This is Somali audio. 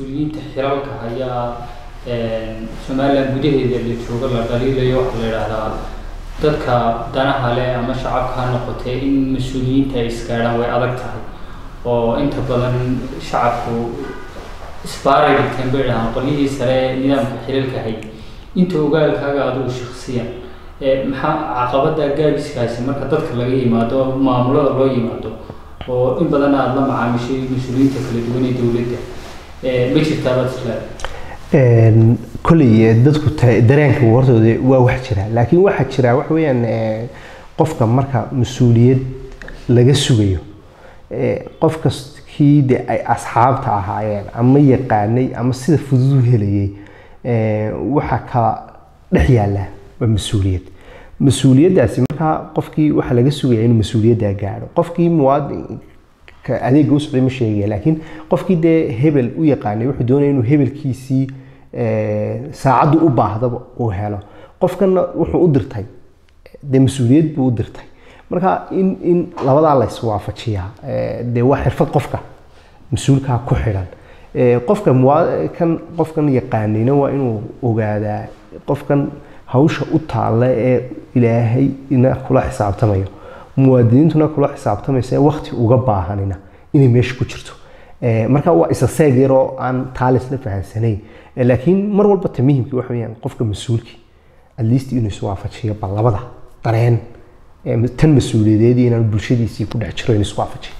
mas'uuliyiinta xilalka ayaa somaliland gudaheeda la joogo la dhaliilayo waxaa la yidhaahdaa dadka danaha leh ama shacabka ha noqotee in mas'uuliyiinta ay isgaadhaan way adag tahay. Oo inta badan shacabku isbaaray dhigteen bay dhahaan qolyihii sare nidaamka xilalka hay inta ogaalkaaga adigu shaksiyan maxaa caqabada gaabiskaasi marka dadka laga yimaado maamulada loo yimaado? Oo in badan aada la macaamishay mas'uuliyiinta kala duwan ee dowladda ma jirtaa kolley dadku dareenka hortooda waa wax jira. Laakiin waxaa jira wax weeyaan qofka marka mas'uuliyad laga sugayo qof de ay asxaabta ahaayeen ama yaqaanay ama sida fudud u helayay waxaa kala dhex yaalla waa mas'uuliyad. Mas'uuliyaddaasi markaa qofkii waxaa laga sugaya inuu mas'uuliyaddaa gaadho. Qofkii muwaadinka adeega u ma sheegaya laakiin qofkii dee hebel u yaqaanay wuxuu doonaya inuu hebelkiisii saacaddu u baahdaba uu helo. Qofkanna wuxuu u dirtay dee mas'uuliyad buu u dirtay. Marka in in labadaa la iswaafajiyaa dee waa xirfad qofka mas'uulkaa ku xidhan qofka kan qofkan yaqaanayna waa inuu ogaadaa qofkan hawsha u taalla ee ilaahay ina kula xisaabtamayo muwaadiniintuna kula xisaabtamaysa wakti uga baahanina inay meesha ku jirto. Marka waa isa seeg yaroo aan taalis la fahansanayn laakiin mar walba ta muhimkii waxa weyaan qofka mas'uulkii at least inuu iswaafajiyo bal labada dareen. Tan mas'uuliyadeed inaan bulshadiisii ku dhex jiro inuu iswaafajiyo